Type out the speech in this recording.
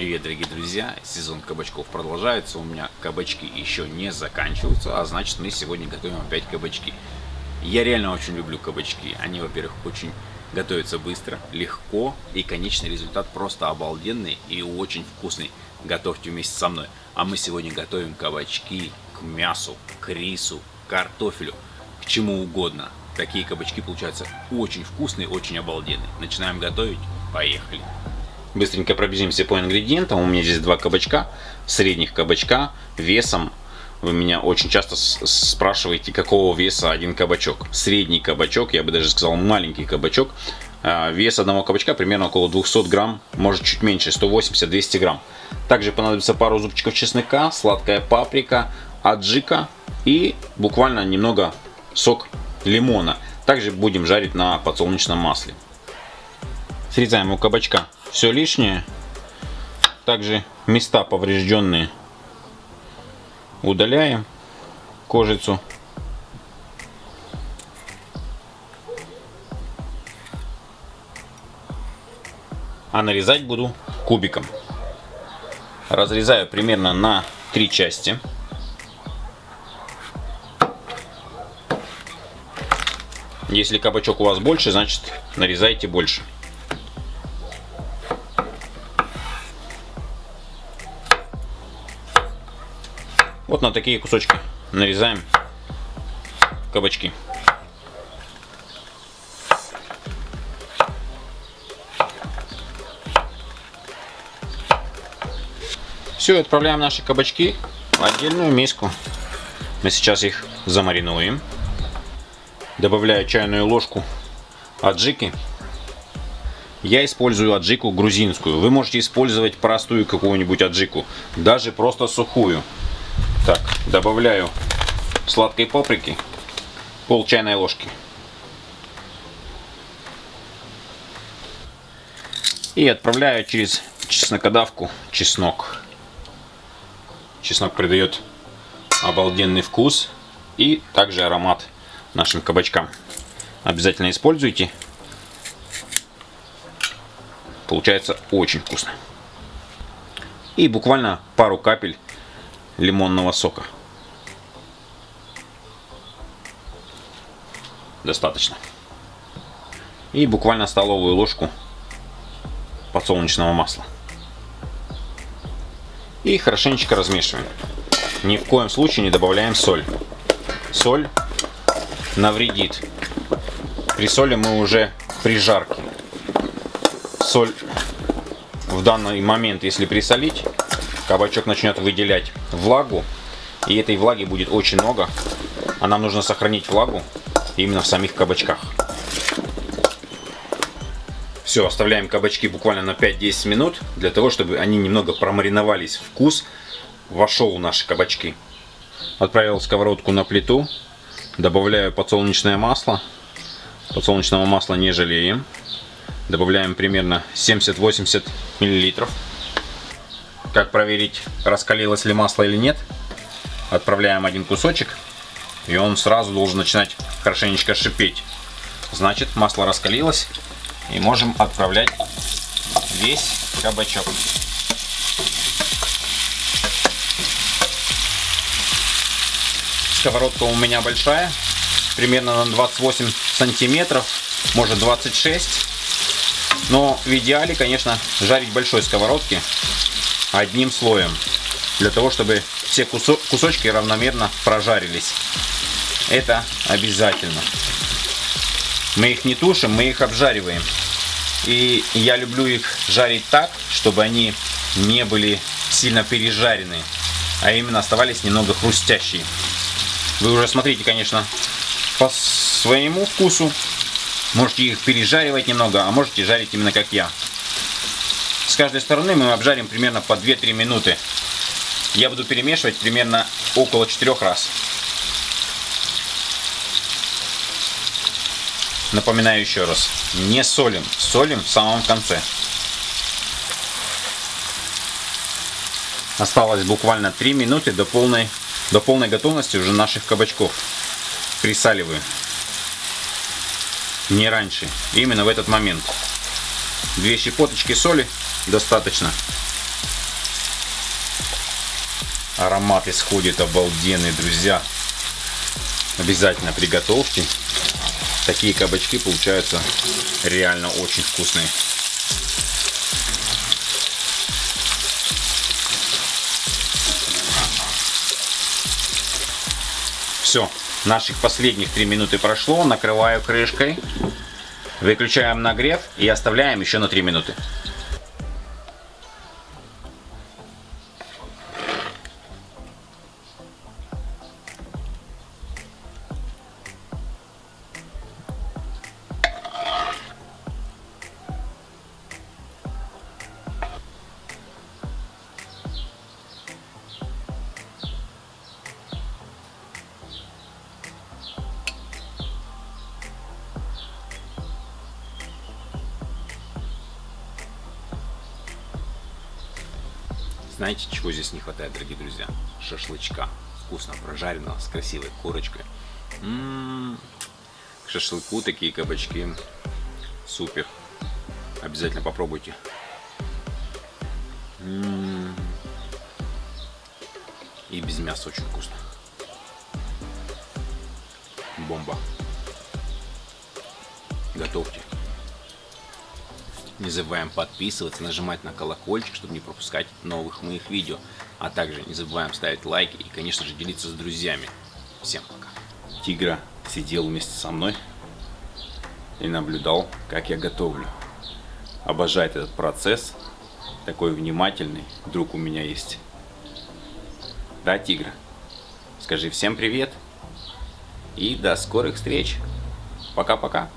Привет, дорогие друзья! Сезон кабачков продолжается. У меня кабачки еще не заканчиваются, а значит мы сегодня готовим опять кабачки. Я реально очень люблю кабачки. Они, во-первых, очень готовятся быстро, легко и конечный результат просто обалденный и очень вкусный. Готовьте вместе со мной. А мы сегодня готовим кабачки к мясу, к рису, картофелю, к чему угодно. Такие кабачки получаются очень вкусные, очень обалденные. Начинаем готовить. Поехали! Быстренько пробежимся по ингредиентам. У меня здесь два кабачка, средних кабачка, весом. Вы меня очень часто спрашиваете, какого веса один кабачок. Средний кабачок, я бы даже сказал маленький кабачок. А, вес одного кабачка примерно около 200 грамм, может чуть меньше, 180-200 грамм. Также понадобится пару зубчиков чеснока, сладкая паприка, аджика и буквально немного сок лимона. Также будем жарить на подсолнечном масле. Срезаем у кабачка все лишнее. Также места поврежденные удаляем кожицу. А нарезать буду кубиком. Разрезаю примерно на три части. Если кабачок у вас больше, значит нарезайте больше. Вот на такие кусочки нарезаем кабачки. Все, отправляем наши кабачки в отдельную миску. Мы сейчас их замаринуем. Добавляю чайную ложку аджики. Я использую аджику грузинскую. Вы можете использовать простую какую-нибудь аджику, даже просто сухую. Так, добавляю сладкой паприки пол чайной ложки. И отправляю через чеснокодавку чеснок. Чеснок придает обалденный вкус и также аромат нашим кабачкам. Обязательно используйте. Получается очень вкусно. И буквально пару капель лимонного сока. Достаточно. И буквально столовую ложку подсолнечного масла. И хорошенечко размешиваем. Ни в коем случае не добавляем соль. Соль навредит. При соли мы уже при жарке. Соль в данный момент, если присолить, кабачок начнет выделять влагу, и этой влаги будет очень много, а нам нужно сохранить влагу именно в самих кабачках. Все, оставляем кабачки буквально на 5-10 минут, для того, чтобы они немного промариновались, вкус вошел в наши кабачки. Отправил сковородку на плиту, добавляю подсолнечное масло, подсолнечного масла не жалеем. Добавляем примерно 70-80 миллилитров. Как проверить, раскалилось ли масло или нет? Отправляем один кусочек, и он сразу должен начинать хорошенечко шипеть. Значит, масло раскалилось, и можем отправлять весь кабачок. Сковородка у меня большая, примерно на 28 сантиметров, может 26. Но в идеале, конечно, жарить большой сковородке одним слоем, для того, чтобы все кусочки равномерно прожарились. Это обязательно. Мы их не тушим, мы их обжариваем. И я люблю их жарить так, чтобы они не были сильно пережарены, а именно оставались немного хрустящие. Вы уже смотрите, конечно, по своему вкусу. Можете их пережаривать немного, а можете жарить именно как я. Каждой стороны мы обжарим примерно по 2-3 минуты. Я буду перемешивать примерно около 4 раз. Напоминаю еще раз, не солим, солим в самом конце. Осталось буквально 3 минуты до полной, до полной готовности уже наших кабачков. Присаливаю. Не раньше, именно в этот момент. Две щепоточки соли достаточно. Аромат исходит обалденный, друзья. Обязательно приготовьте. Такие кабачки получаются реально очень вкусные. Все, наших последних 3 минуты прошло. Накрываю крышкой. Выключаем нагрев и оставляем еще на 3 минуты. Знаете, чего здесь не хватает, дорогие друзья? Шашлычка. Вкусно прожаренного, с красивой корочкой. М-м-м. К шашлыку такие кабачки. Супер. Обязательно попробуйте. М-м-м. И без мяса очень вкусно. Бомба. Готовьте. Не забываем подписываться, нажимать на колокольчик, чтобы не пропускать новых моих видео. А также не забываем ставить лайки и, конечно же, делиться с друзьями. Всем пока. Тигра сидел вместе со мной и наблюдал, как я готовлю. Обожает этот процесс. Такой внимательный. Друг у меня есть. Да, Тигра? Скажи всем привет. И до скорых встреч. Пока-пока.